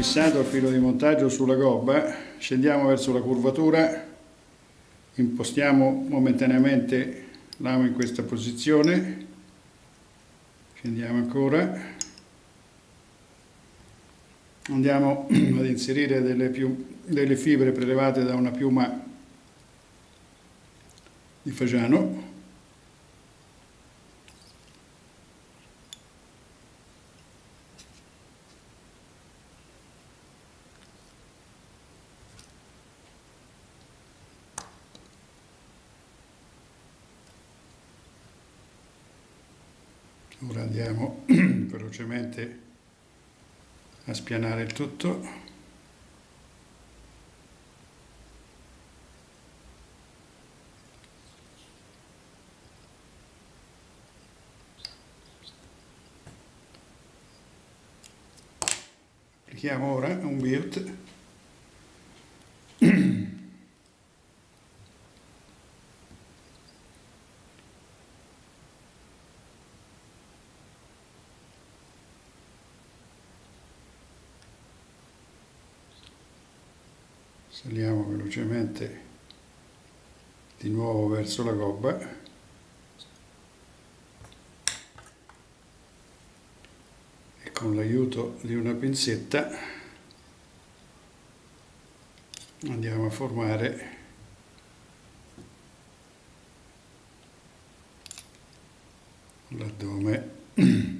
Fissato il filo di montaggio sulla gobba, scendiamo verso la curvatura, impostiamo momentaneamente l'amo in questa posizione, scendiamo ancora, andiamo ad inserire delle, delle fibre prelevate da una piuma di fagiano Ora andiamo velocemente a spianare il tutto. Applichiamo ora un build saliamo velocemente di nuovo verso la gobba. E con l'aiuto di una pinzetta andiamo a formare l'addome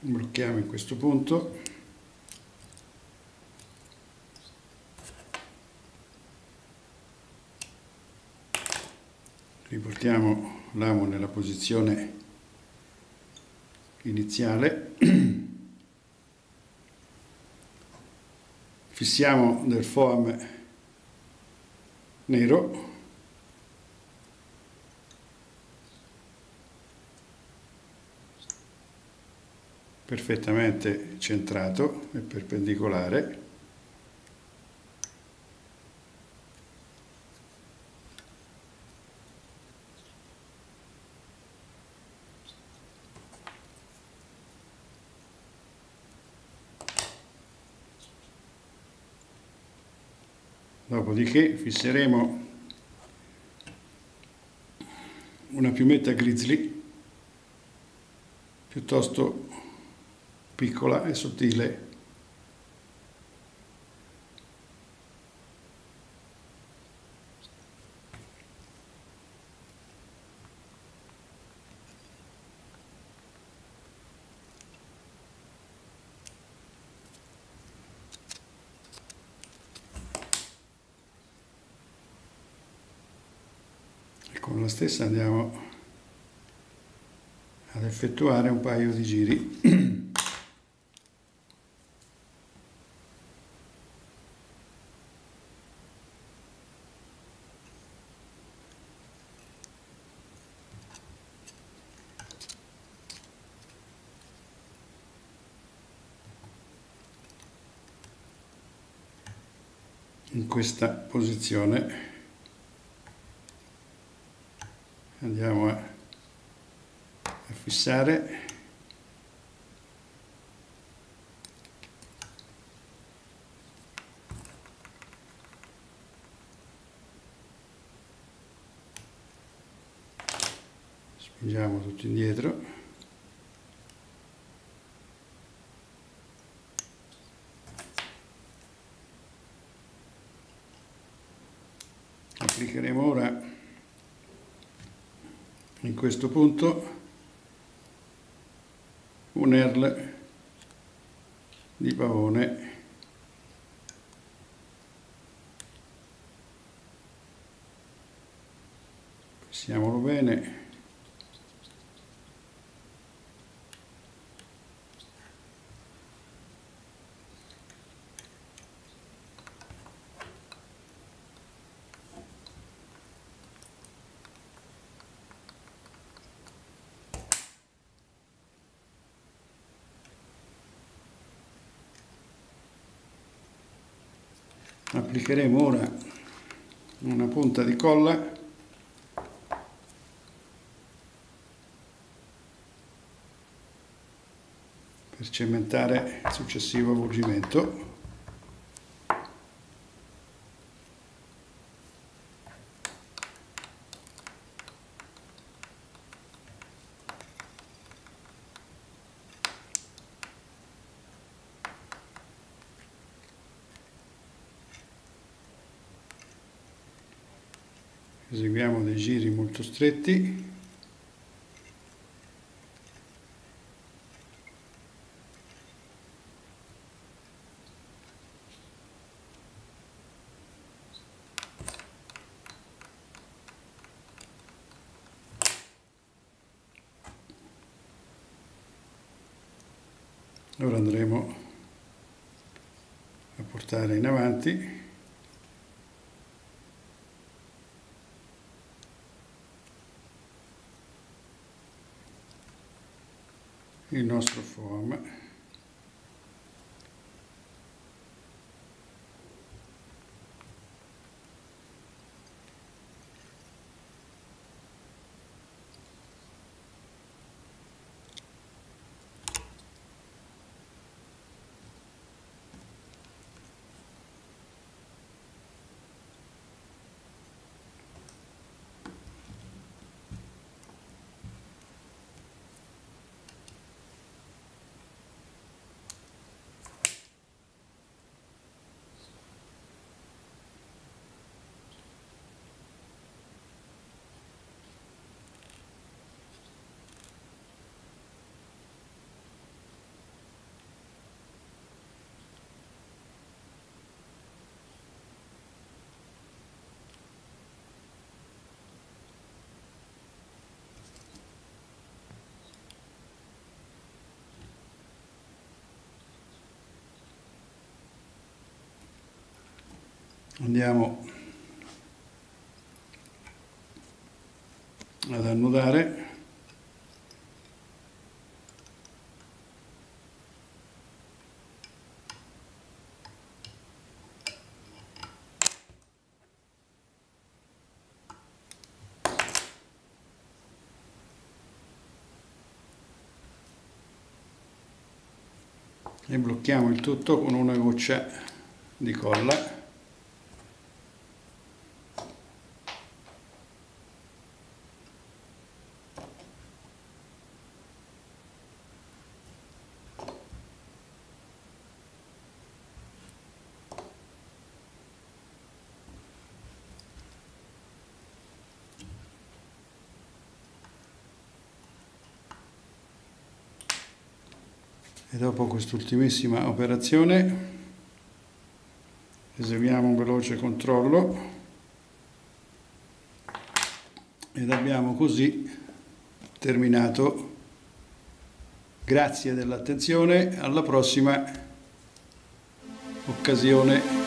blocchiamo in questo punto. Riportiamo l'amo nella posizione iniziale. Fissiamo del foam nero perfettamente centrato e perpendicolare. Dopodiché fisseremo una piumetta grizzly piuttosto piccola e sottile. E con stessa andiamo ad effettuare un paio di giri in questa posizione. Andiamo a, a fissare. Spingiamo tutto indietro applicheremo ora in questo punto un erl di pavone. Passiamolo bene applicheremo ora una punta di colla. Per cementare il successivo avvolgimento eseguiamo dei giri molto stretti. Ora andremo a portare in avanti il nostro foam andiamo ad annodare. E blocchiamo il tutto con una goccia di colla e dopo quest'ultimissima operazione eseguiamo un veloce controllo ed abbiamo così terminato. Grazie dell'attenzione alla prossima occasione